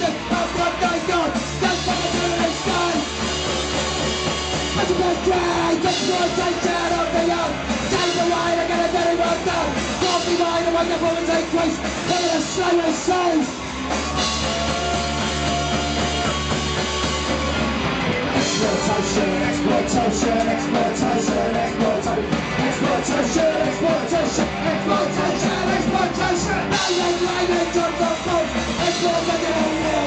of what they got. That's what the generation. As a best drag, the exploitation of the young. Take the wine and get a done. Don't be mine and wonder women take place. They're the slavery slaves. Exploitation, exploitation, exploitation. Stop, stop, stop. Let's go again.